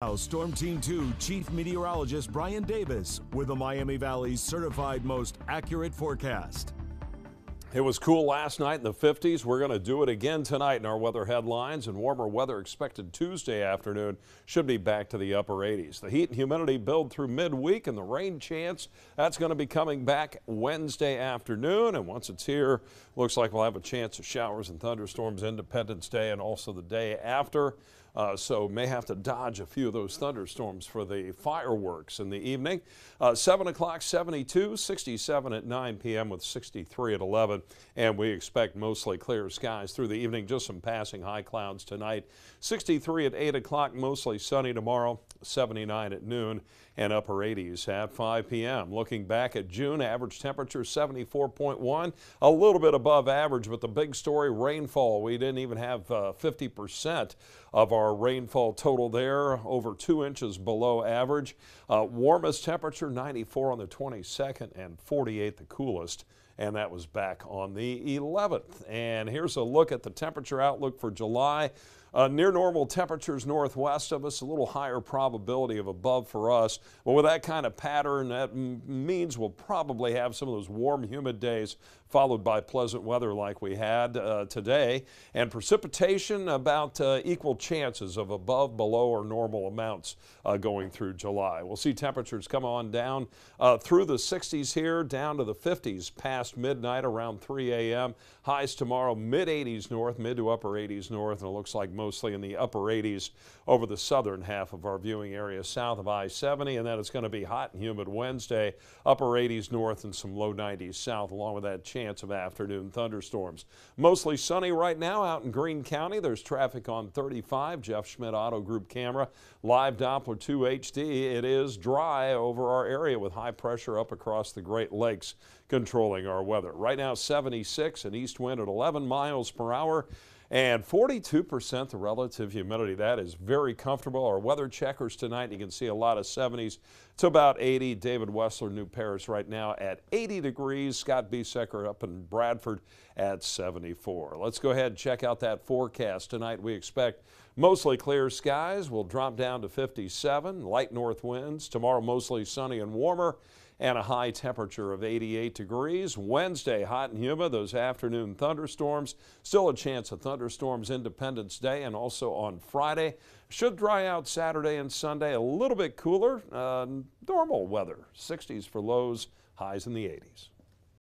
Now, Storm Team 2 Chief Meteorologist Brian Davis with the Miami Valley's certified most accurate forecast. It was cool last night in the 50s. We're going to do it again tonight in our weather headlines, and warmer weather expected Tuesday afternoon should be back to the upper 80s. The heat and humidity build through midweek, and the rain chance that's going to be coming back Wednesday afternoon. And once it's here, looks like we'll have a chance of showers and thunderstorms Independence Day and also the day after. Uh, so may have to dodge a few of those thunderstorms for the fireworks in the evening. Uh, 7 o'clock, 72, 67 at 9 p.m. with 63 at 11. And we expect mostly clear skies through the evening, just some passing high clouds tonight. 63 at 8 o'clock, mostly sunny tomorrow, 79 at noon, and upper 80s at 5 p.m. Looking back at June, average temperature 74.1, a little bit above average, but the big story rainfall. We didn't even have 50% uh, of our rainfall total there, over two inches below average. Uh, warmest temperature 94 on the 22nd and 48 the coolest and that was back on the 11th. And here's a look at the temperature outlook for July. Uh, near normal temperatures northwest of us, a little higher probability of above for us. But with that kind of pattern, that means we'll probably have some of those warm, humid days followed by pleasant weather like we had uh, today. And precipitation about uh, equal chances of above, below, or normal amounts uh, going through July. We'll see temperatures come on down uh, through the 60s here, down to the 50s past midnight around 3 a.m. Highs tomorrow, mid 80s north, mid to upper 80s north, and it looks like mostly in the upper 80s over the southern half of our viewing area south of I-70. And then it's going to be hot and humid Wednesday, upper 80s north and some low 90s south, along with that chance of afternoon thunderstorms. Mostly sunny right now out in Greene County. There's traffic on 35, Jeff Schmidt Auto Group camera, live Doppler 2 HD. It is dry over our area with high pressure up across the Great Lakes controlling our weather. Right now 76 and east wind at 11 miles per hour. And 42% the relative humidity. That is very comfortable. Our weather checkers tonight, you can see a lot of 70s to about 80. David Wessler, New Paris right now at 80 degrees. Scott Biesecker up in Bradford at 74. Let's go ahead and check out that forecast. Tonight we expect mostly clear skies. We'll drop down to 57. Light north winds. Tomorrow mostly sunny and warmer and a high temperature of 88 degrees. Wednesday, hot and humid, those afternoon thunderstorms. Still a chance of thunderstorms Independence Day and also on Friday. Should dry out Saturday and Sunday, a little bit cooler. Uh, normal weather, 60s for lows, highs in the 80s.